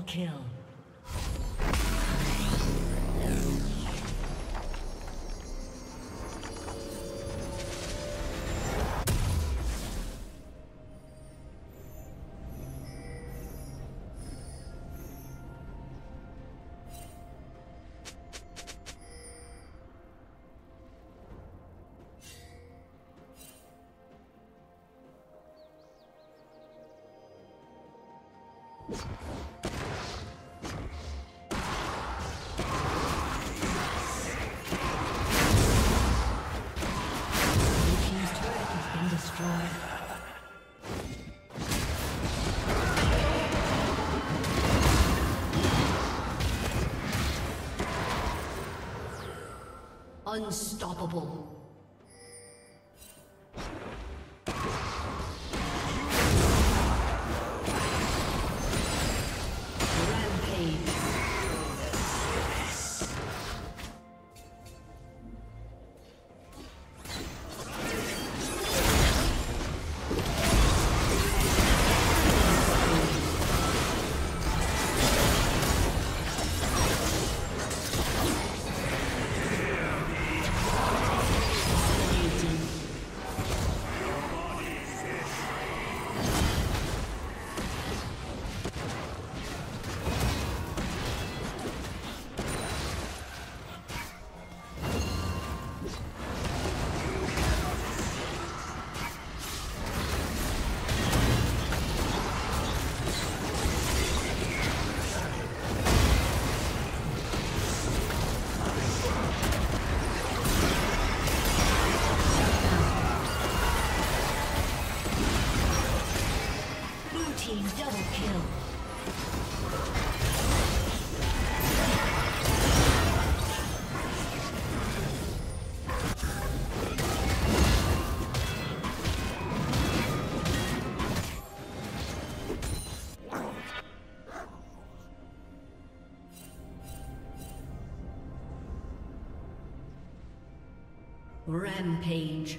Double kill. Unstoppable. Rampage.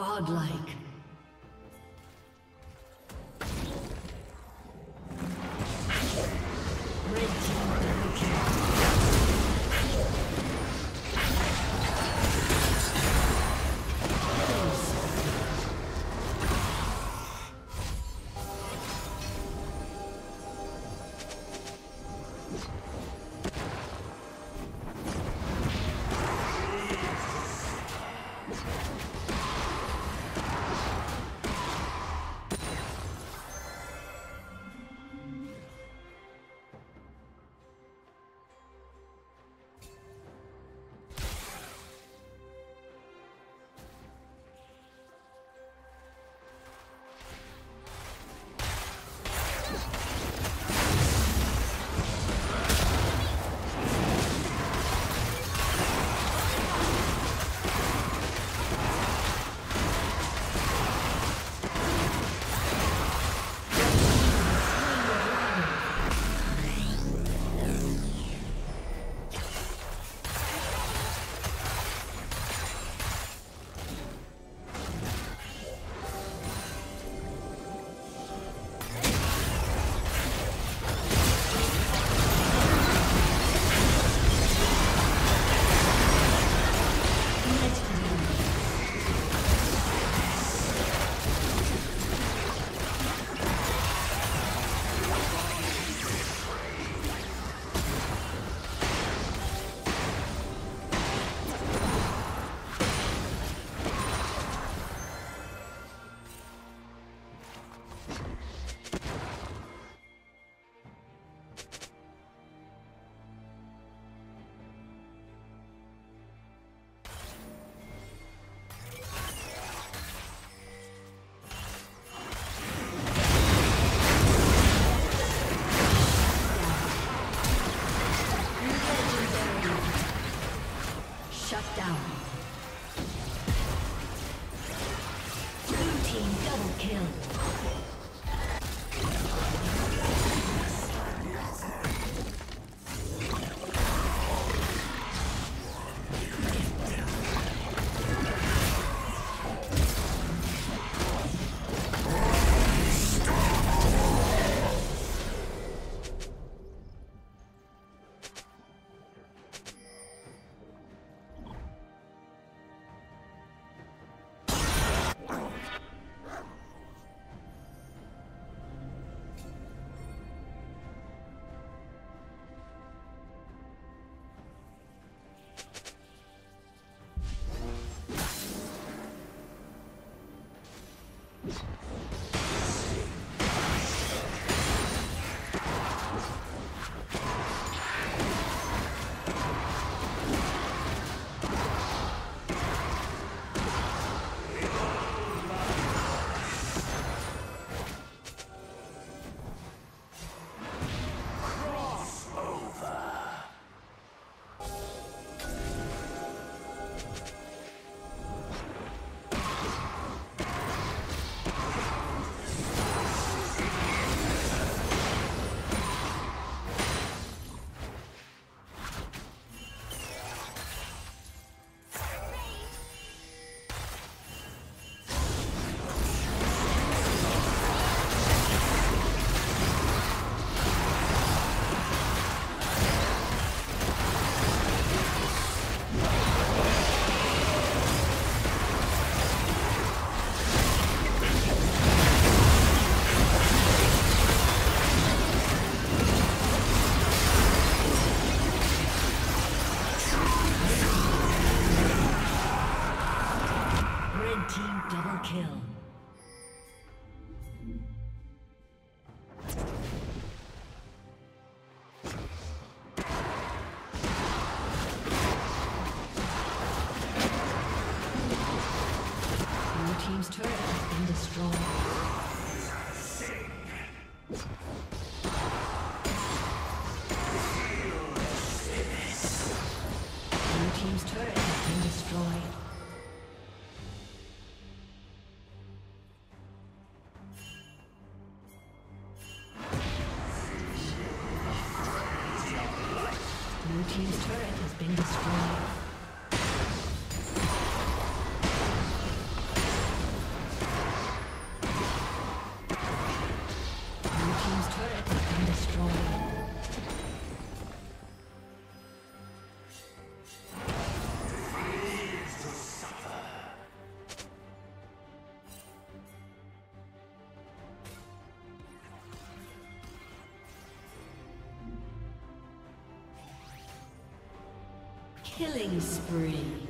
Godlike. Double kill. Killing spree.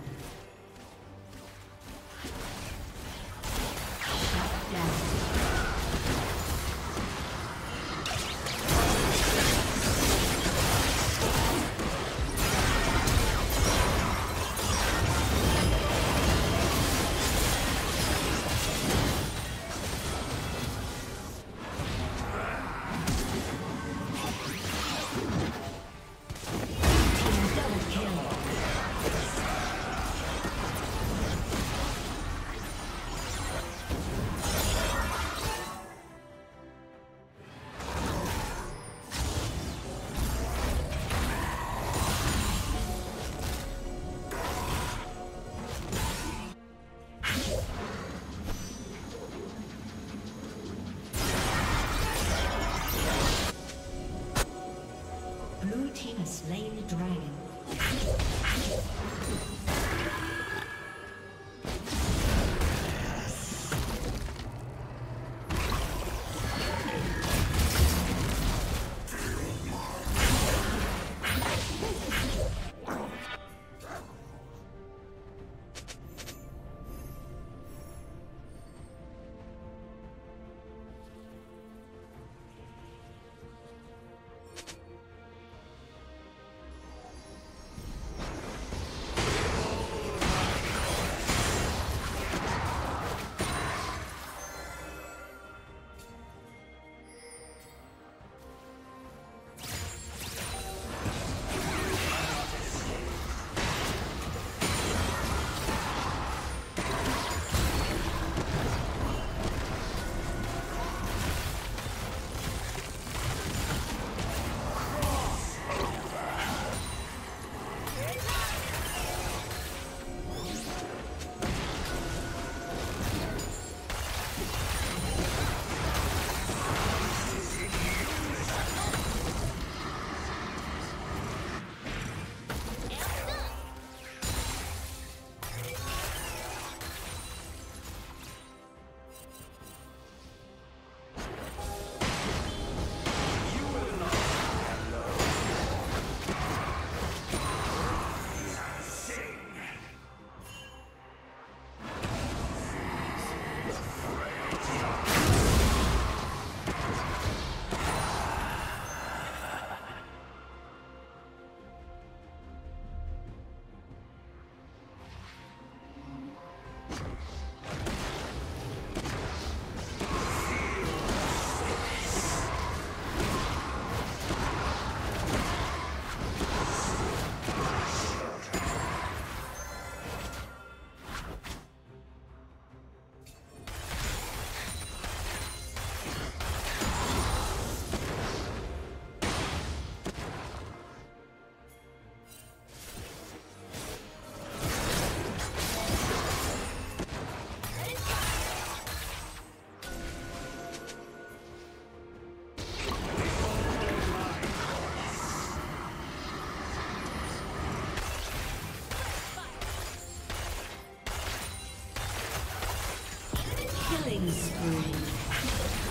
Killing spree.